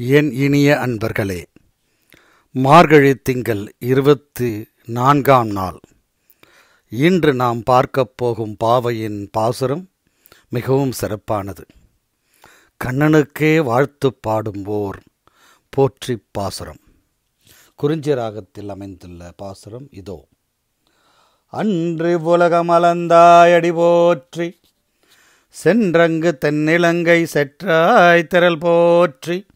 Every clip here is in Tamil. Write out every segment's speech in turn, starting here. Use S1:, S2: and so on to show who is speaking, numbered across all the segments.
S1: என் இனிய அன்பர்களே மார்கழி திங்கள் இருபத்தி நான்காம் நாள். இன்று நாம் பார்க்கப் போகும் பாவையின் பாசுரம் மிகவும் சிறப்பானது. கண்ணனுக்கே வாழ்த்து பாடும்போர் போற்றி பாசுரம். குறிஞ்சி ராகத்தில் அமைந்துள்ள பாசுரம் இதோ. அன்று உலகமலந்தாயடி போற்றி சென்றங்கு தென்னிலங்கை செற்றாய் திரள் போற்றி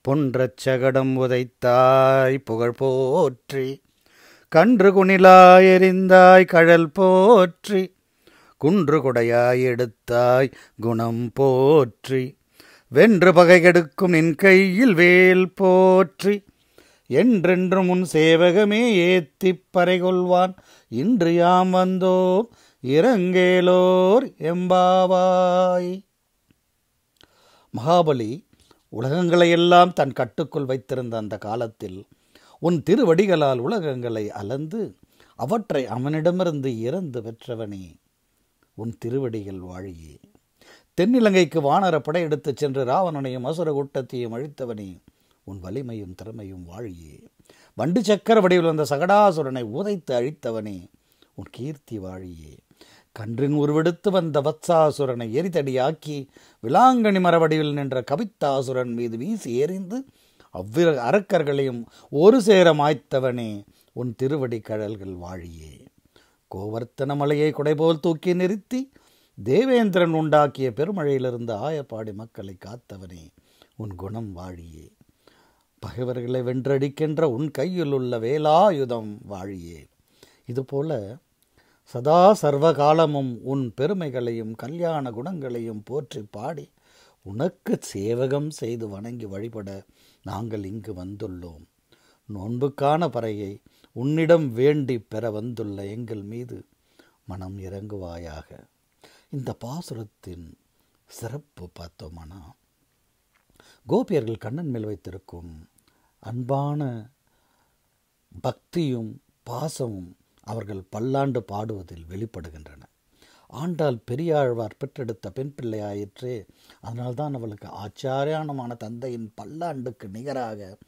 S1: பொன்றச் சகடம் உதைத்தாய் புகழ் போற்றி. கன்று குணிலாய் எரிந்தாய் கழல் போற்றி. குன்று குடையாய் எடுத்தாய் குணம் போற்றி. வென்று பகை கெடுக்கும் நின் கையில் வேல் போற்றி. என்றென்று முன் சேவகமே ஏத்திப் பறைகொள்வான். இன்று யாம் வந்தோம் இறங்கேலோர் எம்பாவாய். மகாபலி உலகங்களையெல்லாம் தன் கட்டுக்குள் வைத்திருந்த அந்த காலத்தில் உன் திருவடிகளால் உலகங்களை அலந்து அவற்றை அவனிடமிருந்து இறந்து பெற்றவனே உன் திருவடிகள் வாழியே. தென்னிலங்கைக்கு வானர படையெடுத்துச் சென்று ராவணனையும் அசுர கூட்டத்தையும் அழித்தவனே உன் வலிமையும் திறமையும் வாழியே. வண்டு சக்கர வடிவில் வந்த சகடாசுரனை உதைத்து அழித்தவனே உன் கீர்த்தி வாழியே. கன்றின் உருவெடுத்து வந்த வத்சாசுரனை எரிதடியாக்கி விலாங்கனி மரவடிவில் நின்ற கவித்தாசுரன் மீது வீசி எறிந்து அவ்விர அரக்கர்களையும் ஒரு சேர மாய்த்தவனே உன் திருவடி கழல்கள் வாழியே. கோவர்த்தன மலையை குடைபோல் தூக்கி நிறுத்தி தேவேந்திரன் உண்டாக்கிய பெருமழையிலிருந்து ஆயப்பாடி மக்களை காத்தவனே உன் குணம் வாழியே. பகைவர்களை வென்றடிக்கின்ற உன் கையில் உள்ள வேலாயுதம் வாழியே. இதுபோல சதா சர்வகாலமும் உன் பெருமைகளையும் கல்யாண குணங்களையும் போற்றி பாடி உனக்கு சேவகம் செய்து வணங்கி வழிபட நாங்கள் இங்கு வந்துள்ளோம். நோன்புக்கான பறையை உன்னிடம் வேண்டி பெற வந்துள்ள எங்கள் மீது மனம் இறங்குவாயாக. இந்த பாசுரத்தின் சிறப்பு பார்த்தோமானா? கோபியர்கள் கண்ணன் மேல் வைத்திருக்கும் அன்பான பக்தியும் பாசமும் அவர்கள் பல்லாண்டு பாடுவதில் வெளிப்படுகின்றன. ஆண்டாள் பெரியாழ்வார் பெற்றெடுத்த பெண் பிள்ளையாயிற்றே அதனால்தான் அவளுக்கு ஆச்சாரியானமான தந்தையின் பல்லாண்டுக்கு நிகராக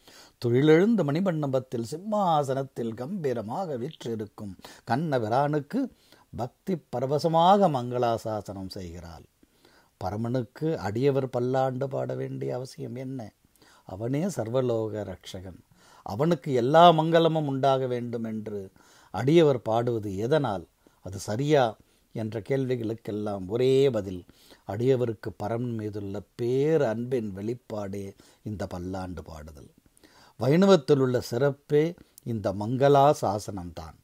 S1: தொழிலெழுந்த மணிமண்டபத்தில் சிம்மாசனத்தில் கம்பீரமாக வீற்றிருக்கும் கண்ணபிரானுக்கு பக்தி பரவசமாக மங்களாசாசனம் செய்கிறாள். பரமனுக்கு அடியவர் பல்லாண்டு பாட வேண்டிய அவசியம் என்ன? அவனே சர்வலோக ரட்சகன். அவனுக்கு எல்லா மங்களமும் உண்டாக வேண்டும் என்று அடியவர் பாடுவது எதனால்? அது சரியா? என்ற கேள்விகளுக்கெல்லாம் ஒரே பதில் அடியவருக்கு பரம் மீதுள்ள பேர் அன்பின் வெளிப்பாடே இந்த பல்லாண்டு பாடுதல். வைணவத்தில் உள்ள சிறப்பே இந்த மங்களா சாசனம்தான்.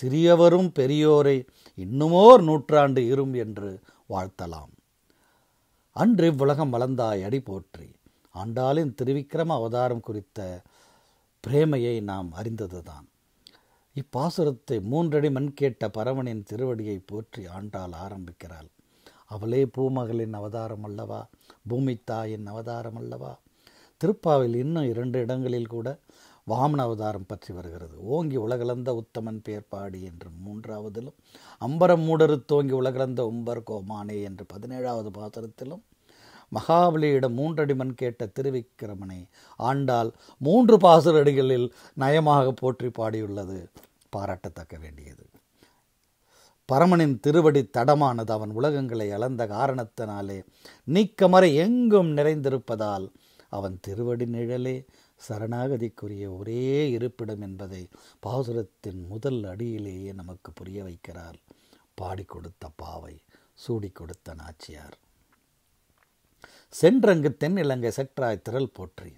S1: சிறியவரும் பெரியோரை இன்னுமோர் நூற்றாண்டு இரும் என்று வாழ்த்தலாம். அன்று இவ்வுலகம் வளர்ந்தாய் அடி போற்றி. ஆண்டாளின் திருவிக்கிரம அவதாரம் குறித்த பிரேமையை நாம் அறிந்ததுதான். இப்பாசுரத்தை மூன்றடி மண் கேட்ட பரவனின் திருவடியை போற்றி ஆண்டாள் ஆரம்பிக்கிறாள். அவளே பூமகளின் அவதாரம் அல்லவா? பூமி தாயின் அவதாரம் அல்லவா? திருப்பாவில் இன்னும் இரண்டு இடங்களில் கூட வாமன அவதாரம் பற்றி வருகிறது. ஓங்கி உலகளந்த உத்தமன் பேர்பாடி என்று மூன்றாவதிலும் அம்பரம் மூடரு தோங்கி உலகளந்த உம்பர் கோமானே என்று பதினேழாவது பாசுரத்திலும் மகாபலியிடம் மூன்றடி மண் கேட்ட திருவிக்கிரமனை ஆண்டால் மூன்று பாசுரடிகளில் நயமாக போற்றி பாடியுள்ளது. பாராட்டத்தக்க வேண்டியது. பரமனின் திருவடி தடமானது அவன் உலகங்களை அளந்த காரணத்தினாலே நீக்கமறை எங்கும் நிறைந்திருப்பதால் அவன் திருவடி நிழலே சரணாகதிக்குரிய ஒரே இருப்பிடம் என்பதை பாசுரத்தின் முதல் அடியிலேயே நமக்கு புரிய வைக்கிறார். பாடி கொடுத்த பாவை சூடி கொடுத்த நாச்சியார். சென்றங்கு தென்னிலங்கை செற்றாய் திரள் போற்றி.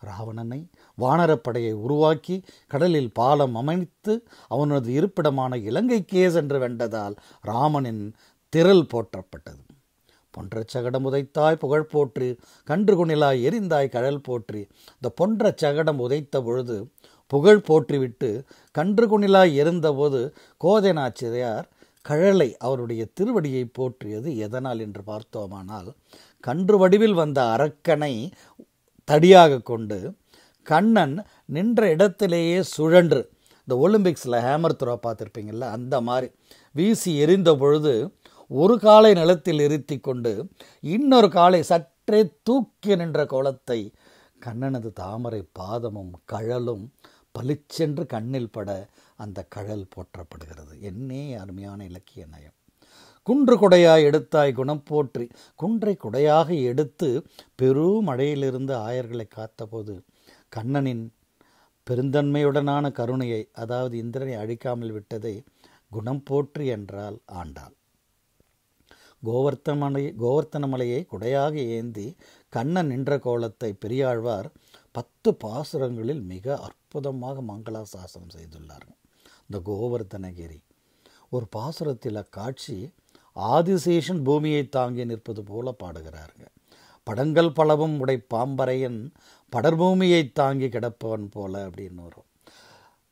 S1: ராவணனை வானரப்படையை உருவாக்கி கடலில் பாலம் அமைத்து அவனது இருப்பிடமான இலங்கைக்கே சென்று வென்றதால் ராமனின் திரள் போற்றப்பட்டது. பொன்ற சகடம் உதைத்தாய் புகழ் போற்றி கன்று குணிலாய் எரிந்தாய் கழல் போற்றி. இந்த பொன்ற சகடம் உதைத்த பொழுது புகழ் போற்றிவிட்டு கன்று குணிலாய் எரிந்தபோது கோதை கழலை அவருடைய திருவடியை போற்றியது எதனால் என்று பார்த்தோமானால் கன்று வடிவில் வந்த அரக்கனை தடியாக கொண்டு கண்ணன் நின்ற இடத்திலேயே சுழன்று. இந்த ஒலிம்பிக்ஸில் ஹேமர் த்ரோ பார்த்துருப்பீங்கள்ல அந்த மாதிரி வீசி எரிந்த பொழுது ஒரு காலை நிலத்தில் இருத்தி கொண்டு இன்னொரு காலை சற்றே தூக்கி நின்ற கோலத்தை கண்ணனது தாமரை பாதமும் கழலும் பளிச்சென்று கண்ணில் பட அந்த கழல் போற்றப்படுகிறது. என்னே அருமையான இலக்கிய நயம். குன்று கொடையாய் எடுத்தாய் குணம் போற்றி. குன்றை கொடையாக எடுத்து பெருமழையிலிருந்து ஆயர்களை காத்தபோது கண்ணனின் பெருந்தன்மையுடனான கருணையை அதாவது இந்திரனை அழிக்காமல் விட்டதை குணம் போற்றி என்றால் ஆண்டாள். கோவர்த்தமலை கோவர்த்தனமலையை குடையாக ஏந்தி கண்ணன் நின்ற கோலத்தை பெரியாழ்வார் பத்து பாசுரங்களில் மிக அற்புதமாக மங்களாசாசனம் செய்துள்ளார். இந்த கோவர்த்தனகிரி. ஒரு பாசுரத்தில் அக்காட்சி ஆதிசேஷன் பூமியை தாங்கி நிற்பது போல பாடுகிறாருங்க படங்கள் பலவும் உடை பாம்பரையன் படர்பூமியை தாங்கி கிடப்பவன் போல அப்படின்னு வரும்.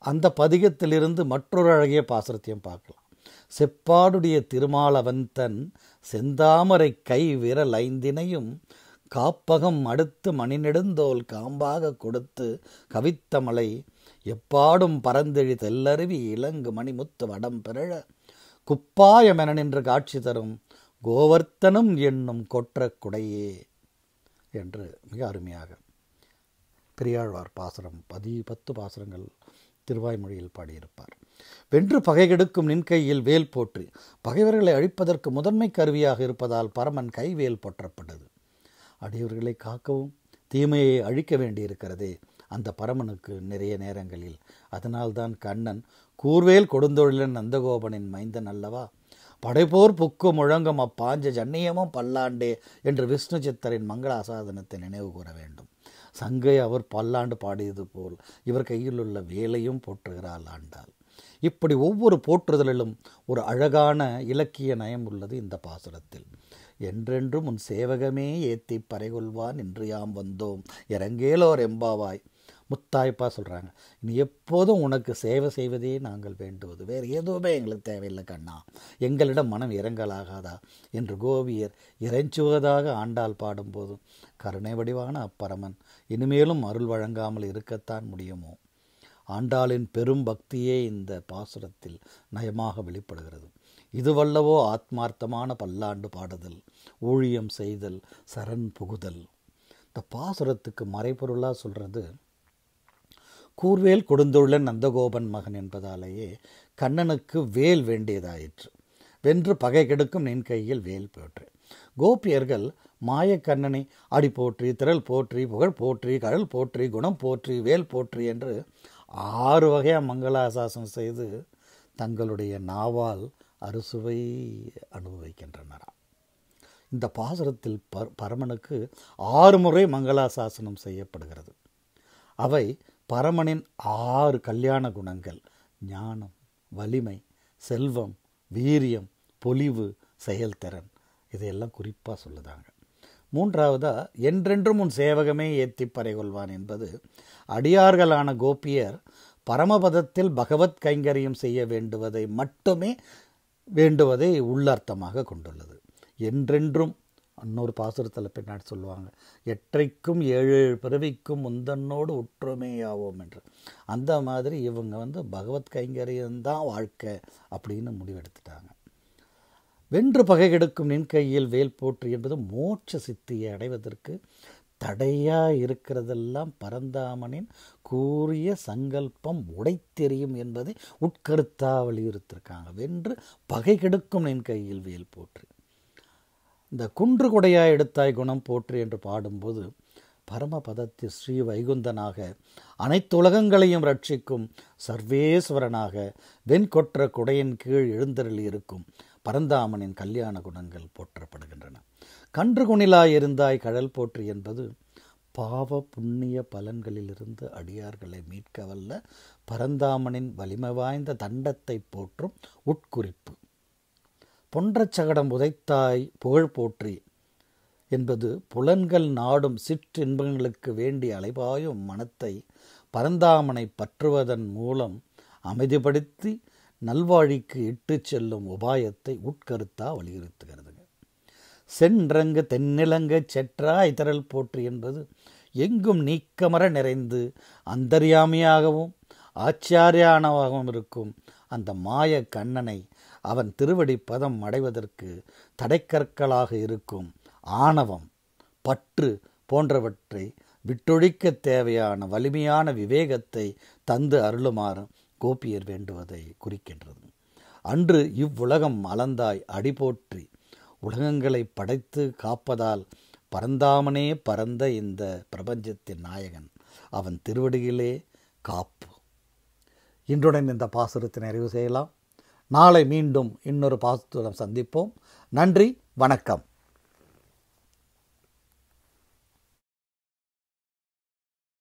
S1: அந்த பதிகத்திலிருந்து மற்றொரு அழகிய பாசுரத்தையும் பார்க்கலாம். செப்பாடுடைய திருமாலவன் தன் செந்தாமரை கை விரல் ஐந்தினையும் காப்பகம் அடுத்து மணிநெடுந்தோல் காம்பாக கொடுத்து கவித்த மலை எப்பாடும் பரந்தெழி தெல்லருவி இலங்கு மணிமுத்து வடம் பிறழ குப்பாயமென நின்று காட்சி தரும் கோவர்த்தனம் என்னும் கொற்ற குடையே என்று மிக அருமையாக பெரியாழ்வார் பாசுரம் பதி பத்து பாசுரங்கள் திருவாய்மொழியில் பாடியிருப்பார். வென்று பகை கெடுக்கும் நின் கையில் வேல் போற்றி பகைவர்களை அழிப்பதற்கு முதன்மை கருவியாக இருப்பதால் பரமன் கைவேல் போற்றப்பட்டது. அடியவர்களை காக்கவும் தீமையை அழிக்க வேண்டியிருக்கிறதே அந்த பரமனுக்கு நிறைய நேரங்களில். அதனால்தான் கண்ணன் கூர்வேல் கொடுந்தொழிலன் நந்தகோபனின் மைந்தன் அல்லவா? படைப்போர் புக்கு முழங்கும் அப்பாஞ்ச ஜன்னியமும் பல்லாண்டே என்று விஷ்ணு சித்தரின் மங்கள ஆசாதனத்தை நினைவு கூற வேண்டும். சங்கை அவர் பல்லாண்டு பாடியது போல் இவர் கையில் உள்ள வேலையும் போற்றுகிறாள் ஆண்டாள். இப்படி ஒவ்வொரு போற்றுதலிலும் ஒரு அழகான இலக்கிய நயம் உள்ளது இந்த பாசுரத்தில். என்றென்றும் உன் சேவகமே ஏத்தி பறைகொள்வான் என்று யாம் வந்தோம். இறங்கேலோர் எம்பாவாய் முத்தாய்ப்பாக சொல்கிறாங்க நீ எப்போதும் உனக்கு சேவை செய்வதே நாங்கள் வேண்டுவது. வேறு எதுவுமே எங்களுக்கு தேவையில்லை கண்ணா. எங்களிடம் மனம் இறங்கலாகாதா? என்று கோபியர் இறைஞ்சுவதாக ஆண்டாள் பாடும்போதும் கருணை வடிவான அப்பரமன் இனிமேலும் அருள் வழங்காமல் இருக்கத்தான் முடியுமோ? ஆண்டாளின் பெரும் பக்தியே இந்த பாசுரத்தில் நயமாக வெளிப்படுகிறது. இதுவல்லவோ ஆத்மார்த்தமான பல்லாண்டு பாடுதல் ஊழியம் செய்தல் சரண் புகுதல். இந்த பாசுரத்துக்கு மறைபொருளாக சொல்கிறது கூர்வேல் கொடுந்துள்ள நந்தகோபன் மகன் என்பதாலேயே கண்ணனுக்கு வேல் வேண்டியதாயிற்று. வென்று பகை கெடுக்கும் நின் கையில் வேல் போற்று. கோபியர்கள் மாயக்கண்ணனை அடி போற்றி திரள் போற்றி புகழ் போற்றி கடல் போற்றி குணம் போற்றி வேல் போற்றி என்று ஆறு வகையாக மங்களாசாசனம் செய்து தங்களுடைய நாவால் அறுசுவை அனுபவிக்கின்றனராம் இந்த பாசுரத்தில் பரமனுக்கு ஆறு முறை மங்களாசாசனம் செய்யப்படுகிறது. அவை பரமனின் ஆறு கல்யாண குணங்கள். ஞானம் வலிமை செல்வம் வீரியம் பொலிவு செயல்திறன். இதையெல்லாம் குறிப்பாக சொல்லுதாங்க. மூன்றாவதாக என்றென்றும் உன் சேவகமே ஏத்தி பறைகொள்வான் என்பது அடியார்களான கோபியர் பரமபதத்தில் பகவத் கைங்கரியம் செய்ய வேண்டுவதை மட்டுமே வேண்டுவதை உள்ளர்த்தமாக கொண்டுள்ளது. என்றென்றும் இன்னொரு பாசுரத்தில் பின்னாடி சொல்லுவாங்க. எற்றைக்கும் ஏழு ஏழு பிறவிக்கும் முந்தன்னோடு ஒற்றுமையாவோம் என்று. அந்த மாதிரி இவங்க வந்து பகவத் கைங்கரியம்தான் வாழ்க்கை அப்படின்னு முடிவெடுத்துட்டாங்க. வென்று பகை கெடுக்கும் நின் கையில் வேல் போற்று என்பது மோட்ச சித்தியை அடைவதற்கு தடையாக இருக்கிறதெல்லாம் பரந்தாமனின் கூறிய சங்கல்பம் உடைத்தெறியும் என்பதை உட்கருத்தா வலியுறுத்திருக்காங்க வென்று பகை கெடுக்கும் நின் கையில் வேல் போற்று. இந்த குன்று குடையாய் எடுத்தாய் குணம் போற்று என்று பாடும்போது பரமபதத்தில் ஸ்ரீ வைகுந்தனாக அனைத்து உலகங்களையும் ரட்சிக்கும் சர்வேஸ்வரனாக வெண்கொற்ற குடையின் கீழ் எழுந்தருளி இருக்கும் பரந்தாமனின் கல்யாண குணங்கள் போற்றப்படுகின்றன. கன்று குணிலாய் இருந்தாய் கடல் போற்று என்பது பாவ புண்ணிய பலன்களிலிருந்து அடியார்களை மீட்க வல்ல பரந்தாமனின் வலிமை வாய்ந்த தண்டத்தை போற்றும் உட்குறிப்பு. பொன்றச்சகடம் உதைத்தாய் புகழ் போற்றி என்பது புலன்கள் நாடும் சிற்றின்பங்களுக்கு வேண்டி அலைபாயும் மனத்தை பரந்தாமனை பற்றுவதன் மூலம் அமைதிப்படுத்தி நல்வாழிக்கு இட்டுச் செல்லும் உபாயத்தை உட்கருத்தா வலியுறுத்துகிறதுங்க. சென்றங்க தென்னிலங்க செற்றாய் திரள் போற்று என்பது எங்கும் நீக்கமர நிறைந்து அந்தர்யாமியாகவும் ஆச்சாரியானவாகவும் இருக்கும். அந்த மாய கண்ணனை அவன் திருவடி பதம் அடைவதற்கு தடைக்கற்களாக இருக்கும் ஆணவம் பற்று போன்றவற்றை விட்டொழிக்க தேவையான வலிமையான விவேகத்தை தந்து அருளுமாறு கோபியர் வேண்டுவதை குறிக்கின்றது. அன்று இவ்வுலகம் அளந்தாய் அடிபோற்றி உலகங்களை படைத்து காப்பதால் பரந்தாமனே பரந்த இந்த பிரபஞ்சத்தின் நாயகன். அவன் திருவடியிலே காப்பு. இன்றுடன் இந்த பாசுரத்தை நிறைவு செய்யலாம். நாளை மீண்டும் இன்னொரு பாசுரம் சந்திப்போம். நன்றி வணக்கம்.